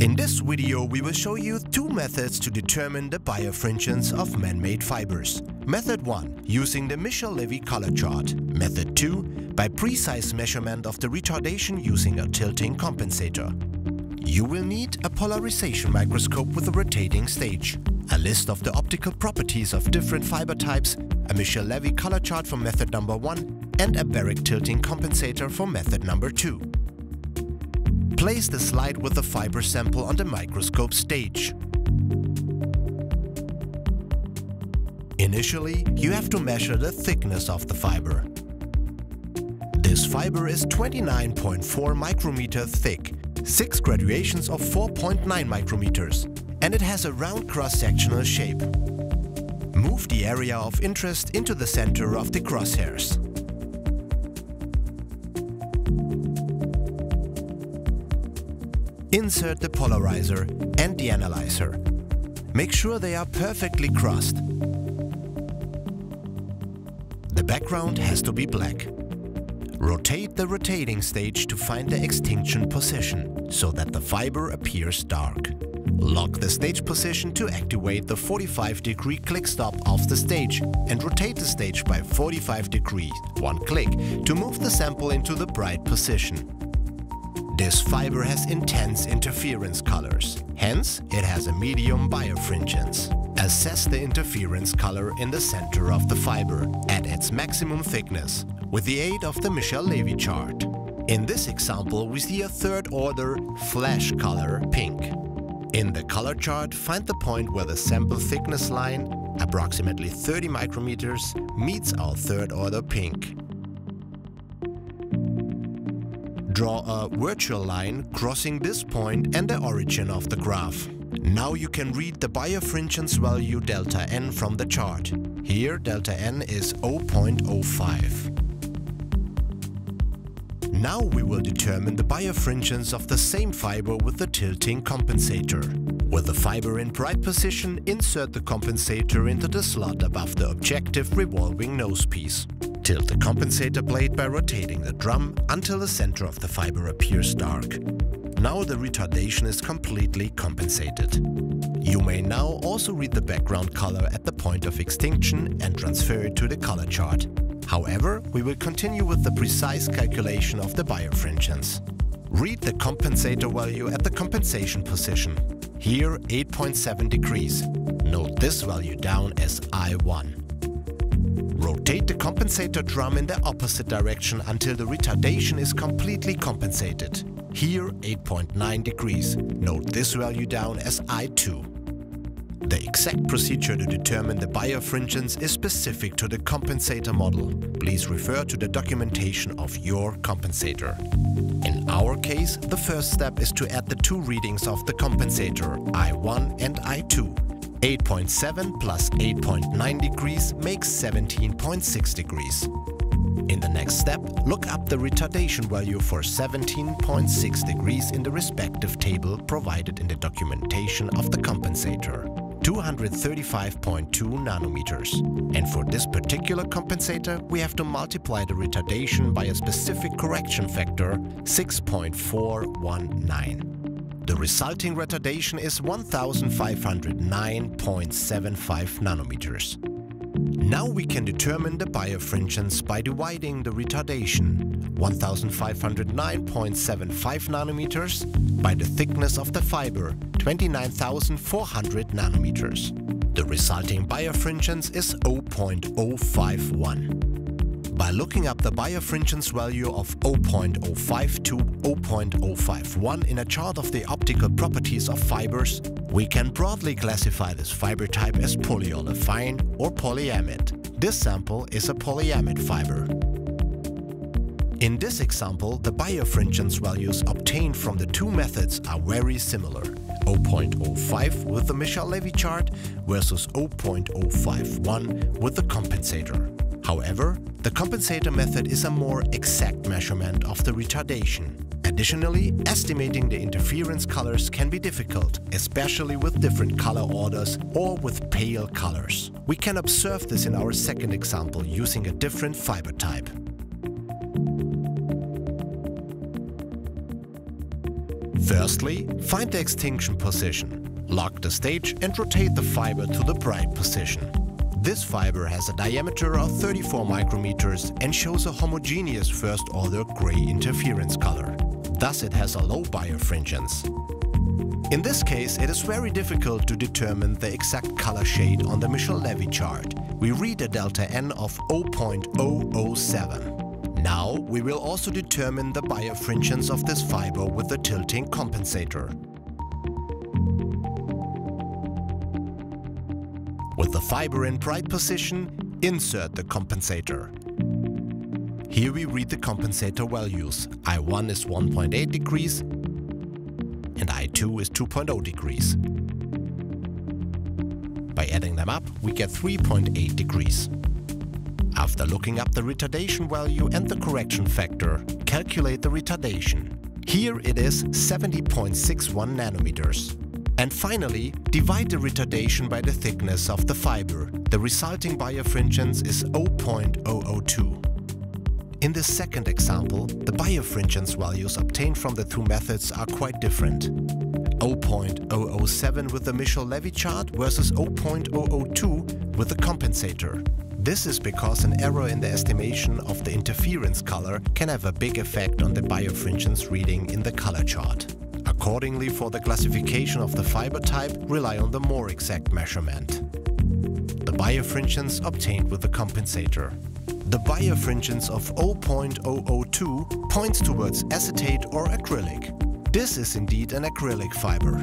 In this video we will show you two methods to determine the birefringence of man-made fibers. Method 1. Using the Michel-Levy color chart. Method 2. By precise measurement of the retardation using a tilting compensator. You will need a polarization microscope with a rotating stage, a list of the optical properties of different fiber types, a Michel-Levy color chart for method number 1 and a Berek tilting compensator for method number 2. Place the slide with the fiber sample on the microscope stage. Initially, you have to measure the thickness of the fiber. This fiber is 29.4 micrometer thick, 6 graduations of 4.9 micrometers, and it has a round cross-sectional shape. Move the area of interest into the center of the crosshairs. Insert the polarizer and the analyzer. Make sure they are perfectly crossed. The background has to be black. Rotate the rotating stage to find the extinction position, so that the fiber appears dark. Lock the stage position to activate the 45 degree click stop of the stage and rotate the stage by 45 degrees, one click, to move the sample into the bright position. This fiber has intense interference colors, hence it has a medium birefringence. Assess the interference color in the center of the fiber at its maximum thickness with the aid of the Michel-Levy chart. In this example we see a third order flash color pink. In the color chart find the point where the sample thickness line, approximately 30 micrometers, meets our third order pink. Draw a virtual line crossing this point and the origin of the graph. Now you can read the birefringence value delta n from the chart. Here delta n is 0.05. Now we will determine the birefringence of the same fiber with the tilting compensator. With the fiber in bright position, insert the compensator into the slot above the objective revolving nosepiece. Tilt the compensator blade by rotating the drum until the center of the fiber appears dark. Now the retardation is completely compensated. You may now also read the background color at the point of extinction and transfer it to the color chart. However, we will continue with the precise calculation of the birefringence. Read the compensator value at the compensation position. Here 8.7 degrees. Note this value down as I1. Rotate the compensator drum in the opposite direction until the retardation is completely compensated. Here 8.9 degrees. Note this value down as I2. The exact procedure to determine the birefringence is specific to the compensator model. Please refer to the documentation of your compensator. In our case, the first step is to add the two readings of the compensator, I1 and I2. 8.7 plus 8.9 degrees makes 17.6 degrees. In the next step, look up the retardation value for 17.6 degrees in the respective table provided in the documentation of the compensator. 235.2 nanometers. And for this particular compensator, we have to multiply the retardation by a specific correction factor 6.419. The resulting retardation is 1509.75 nanometers. Now we can determine the birefringence by dividing the retardation 1509.75 nanometers by the thickness of the fiber 29,400 nanometers. The resulting birefringence is 0.051. By looking up the birefringence value of 0.05 to 0.051 in a chart of the optical properties of fibers, we can broadly classify this fiber type as polyolefine or polyamide. This sample is a polyamide fiber. In this example, the birefringence values obtained from the two methods are very similar. 0.05 with the Michel-Levy chart versus 0.051 with the compensator. However, the compensator method is a more exact measurement of the retardation. Additionally, estimating the interference colors can be difficult, especially with different color orders or with pale colors. We can observe this in our second example using a different fiber type. Firstly, find the extinction position, lock the stage and rotate the fiber to the bright position. This fiber has a diameter of 34 micrometers and shows a homogeneous first-order gray interference color. Thus it has a low birefringence. In this case, it is very difficult to determine the exact color shade on the Michel-Levy chart. We read a delta N of 0.007. Now we will also determine the birefringence of this fiber with the tilting compensator. The fiber in bright position, insert the compensator. Here we read the compensator values. I1 is 1.8 degrees and I2 is 2.0 degrees. By adding them up, we get 3.8 degrees. After looking up the retardation value and the correction factor, calculate the retardation. Here it is 70.61 nanometers. And finally, divide the retardation by the thickness of the fiber. The resulting birefringence is 0.002. In this second example, the birefringence values obtained from the two methods are quite different. 0.007 with the Michel-Levy chart versus 0.002 with the compensator. This is because an error in the estimation of the interference color can have a big effect on the birefringence reading in the color chart. Accordingly, for the classification of the fiber type, rely on the more exact measurement. The birefringence obtained with the compensator. The birefringence of 0.002 points towards acetate or acrylic. This is indeed an acrylic fiber.